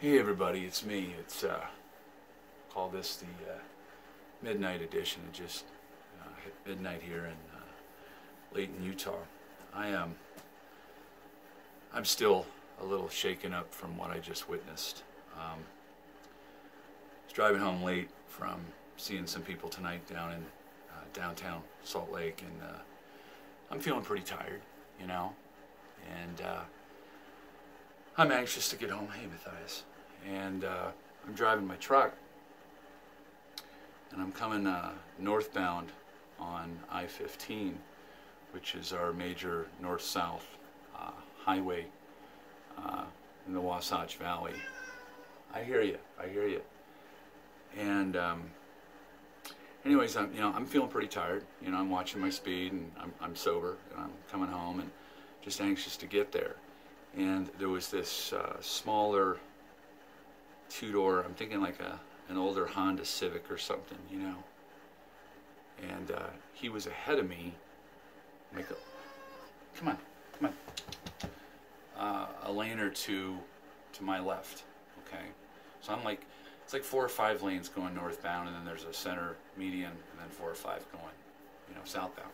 Hey everybody, it's me. It's uh, call this the uh, midnight edition. It just uh, hit midnight here in uh, Layton, Utah. I am. Um, I'm still a little shaken up from what I just witnessed. Um, I was driving home late from seeing some people tonight down in uh, downtown Salt Lake, and uh, I'm feeling pretty tired, you know, and uh, I'm anxious to get home. Hey, Matthias. And uh, I'm driving my truck, and I'm coming uh, northbound on I-15, which is our major north-south uh, highway uh, in the Wasatch Valley. I hear you. I hear you. And um, anyways, I'm you know I'm feeling pretty tired. You know, I'm watching my speed, and I'm I'm sober, and I'm coming home, and just anxious to get there and there was this uh, smaller two-door, I'm thinking like a an older Honda Civic or something, you know. And uh, he was ahead of me, like a, come on, come on, uh, a lane or two to my left, okay? So I'm like, it's like four or five lanes going northbound, and then there's a center median, and then four or five going, you know, southbound.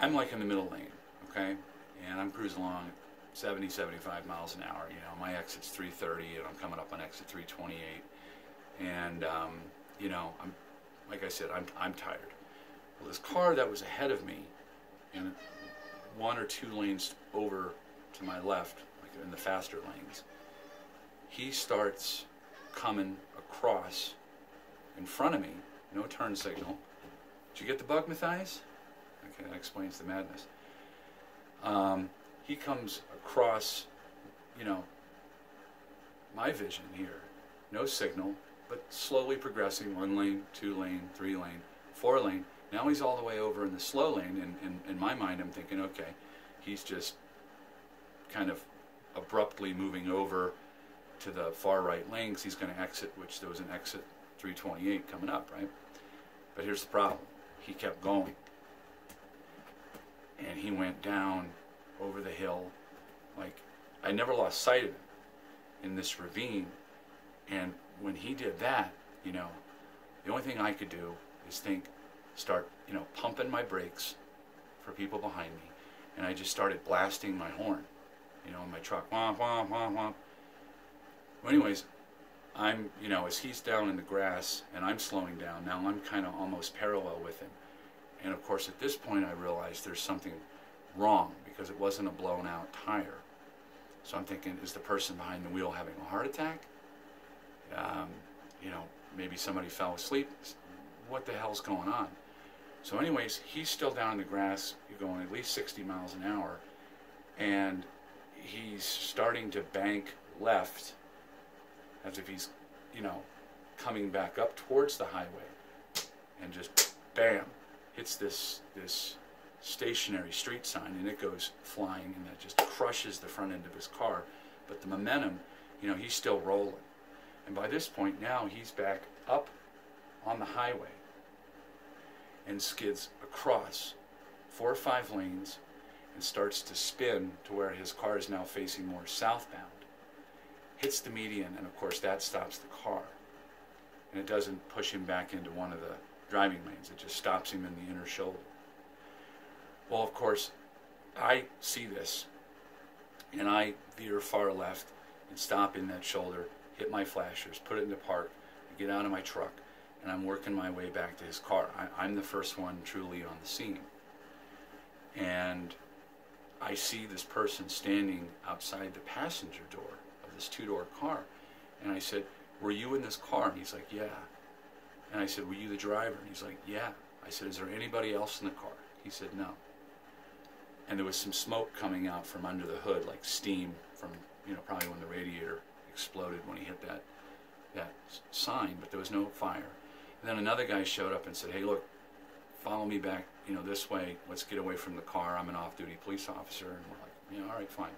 I'm like in the middle lane, okay? And I'm cruising along 70, 75 miles an hour. You know, my exit's 330, and I'm coming up on exit 328. And um, you know, I'm like I said, I'm I'm tired. Well, this car that was ahead of me, and one or two lanes over to my left, like in the faster lanes, he starts coming across in front of me. No turn signal. Did you get the bug, Matthias? Okay, that explains the madness. Um, he comes across, you know, my vision here. No signal, but slowly progressing one lane, two lane, three lane, four lane. Now he's all the way over in the slow lane, and, and in my mind, I'm thinking, okay, he's just kind of abruptly moving over to the far right lane because he's going to exit, which there was an exit 328 coming up, right? But here's the problem. He kept going. And he went down over the hill. Like, I never lost sight of him in this ravine. And when he did that, you know, the only thing I could do is think, start, you know, pumping my brakes for people behind me. And I just started blasting my horn, you know, in my truck. Wah, wah, wah, wah. Well, anyways, I'm, you know, as he's down in the grass and I'm slowing down, now I'm kind of almost parallel with him. And of course, at this point, I realized there's something wrong because it wasn't a blown out tire. So I'm thinking, is the person behind the wheel having a heart attack? Um, you know, maybe somebody fell asleep. What the hell's going on? So, anyways, he's still down in the grass, you're going at least 60 miles an hour, and he's starting to bank left as if he's, you know, coming back up towards the highway, and just bam, hits this this stationary street sign and it goes flying and that just crushes the front end of his car. But the momentum, you know, he's still rolling. And by this point now he's back up on the highway and skids across four or five lanes and starts to spin to where his car is now facing more southbound. Hits the median and of course that stops the car. And it doesn't push him back into one of the driving lanes. It just stops him in the inner shoulder. Well, of course, I see this and I veer far left and stop in that shoulder, hit my flashers, put it in the park, get out of my truck, and I'm working my way back to his car. I, am the first one truly on the scene. And I see this person standing outside the passenger door of this two door car. And I said, Were you in this car? And he's like, Yeah. And I said, Were you the driver? And he's like, Yeah. I said, Is there anybody else in the car? He said, No and there was some smoke coming out from under the hood, like steam from, you know, probably when the radiator exploded when he hit that, that sign, but there was no fire. And then another guy showed up and said, hey, look, follow me back, you know, this way, let's get away from the car, I'm an off-duty police officer, and we're like, yeah, all right, fine.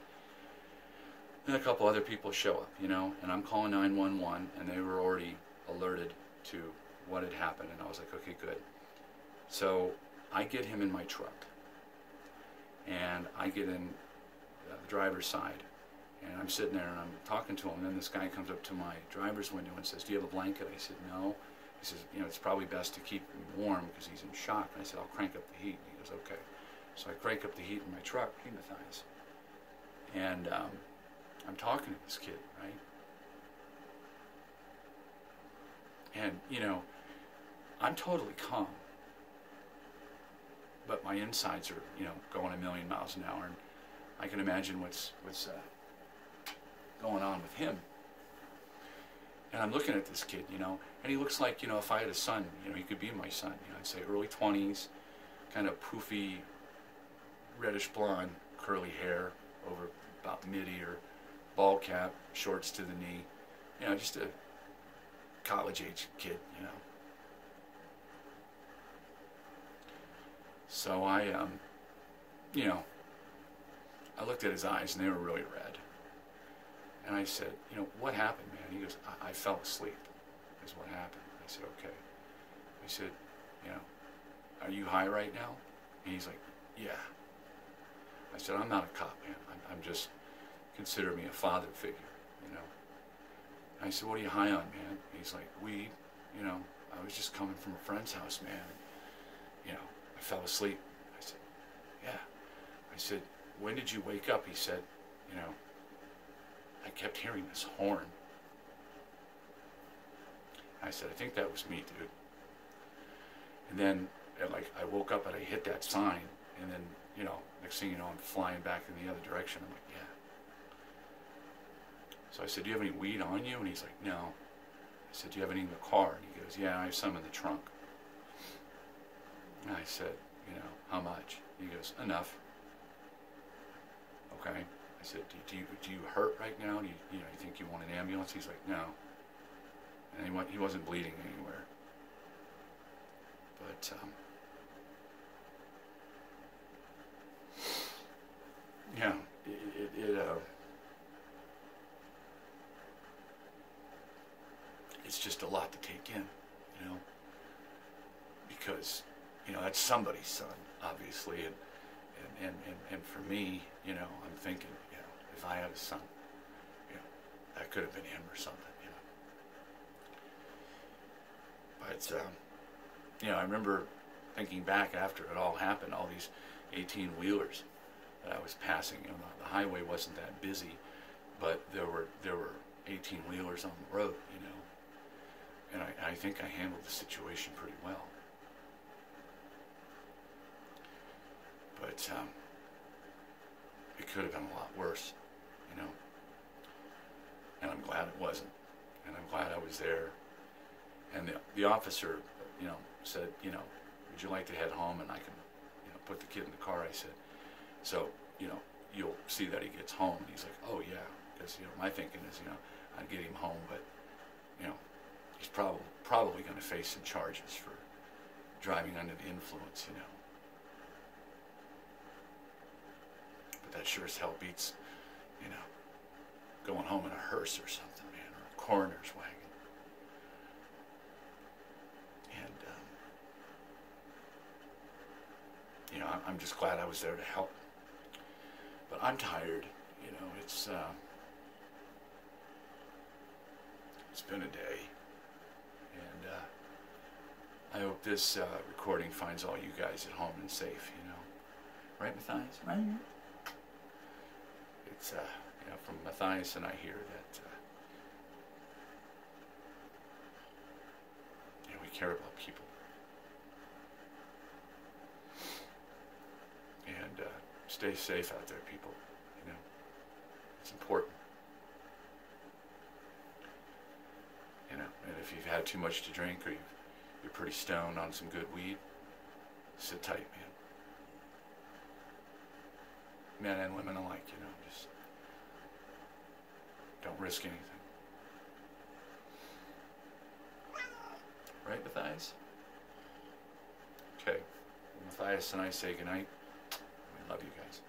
And a couple other people show up, you know, and I'm calling 911, and they were already alerted to what had happened, and I was like, okay, good. So I get him in my truck and I get in the driver's side, And I'm sitting there and I'm talking to him. And then this guy comes up to my driver's window and says, "Do you have a blanket?" I said, "No." He says, "You know, it's probably best to keep him warm because he's in shock." And I said, "I'll crank up the heat." And he goes, "Okay." So I crank up the heat in my truck, Hey, Matthias. And um, I'm talking to this kid, right? And you know, I'm totally calm, but my insides are, you know, going a million miles an hour, and I can imagine what's what's uh, going on with him. And I'm looking at this kid, you know, and he looks like, you know, if I had a son, you know, he could be my son. You know, I'd say early 20s, kind of poofy, reddish blonde, curly hair over about mid ear, ball cap, shorts to the knee. You know, just a college age kid, you know. So I, um, you know, I looked at his eyes and they were really red. And I said, you know, what happened, man? He goes, I, I fell asleep, is what happened. I said, okay. I said, you know, are you high right now? And he's like, yeah. I said, I'm not a cop, man. I'm, I'm just, consider me a father figure, you know. And I said, what are you high on, man? And he's like, weed, you know. I was just coming from a friend's house, man. You know, fell asleep. I said, yeah. I said, when did you wake up? He said, you know, I kept hearing this horn. I said, I think that was me, dude. And then, and like, I woke up and I hit that sign, and then, you know, next thing you know, I'm flying back in the other direction. I'm like, yeah. So I said, do you have any weed on you? And he's like, no. I said, do you have any in the car? And he goes, yeah, I have some in the trunk. And I said, you know, how much? He goes, enough. Okay. I said, do, do you do you hurt right now? Do you, you know, you think you want an ambulance? He's like, no. And he, went, he wasn't bleeding anywhere. But, um, yeah, it, it, it uh, it's just a lot to take in, you know, because, you know, that's somebody's son, obviously, and, and, and, and for me, you know, I'm thinking, you know, if I had a son, you know, that could have been him or something, you know. But, um, you know, I remember thinking back after it all happened, all these 18 wheelers that I was passing. You know, the, highway wasn't that busy, but there were there were 18 wheelers on the road. You know, and I, I think I handled the situation pretty well. Um, it could have been a lot worse, you know. And I'm glad it wasn't. And I'm glad I was there. And the, the officer, you know, said, you know, would you like to head home and I can, you know, put the kid in the car? I said, so, you know, you'll see that he gets home. And he's like, oh yeah, because, you know, my thinking is, you know, I'd get him home, but, you know, he's probably, probably going to face some charges for driving under the influence, you know. But that sure as hell beats, you know, going home in a hearse or something, man, or a coroner's wagon. And, um, you know, I'm, just glad I was there to help. But I'm tired, you know, it's, uh, it's been a day. And, uh, I hope this uh, recording finds all you guys at home and safe, you know. Right, Matthias? Right? Uh, you know, from Matthias and I hear that, uh, you know, we care about people. And uh, stay safe out there, people. You know, it's important. You know, and if you've had too much to drink or you you're pretty stoned on some good weed, sit tight, man. Men and women alike, you know, just don't risk anything. Right, Matthias? Okay. Matthias and I say goodnight. We love you guys.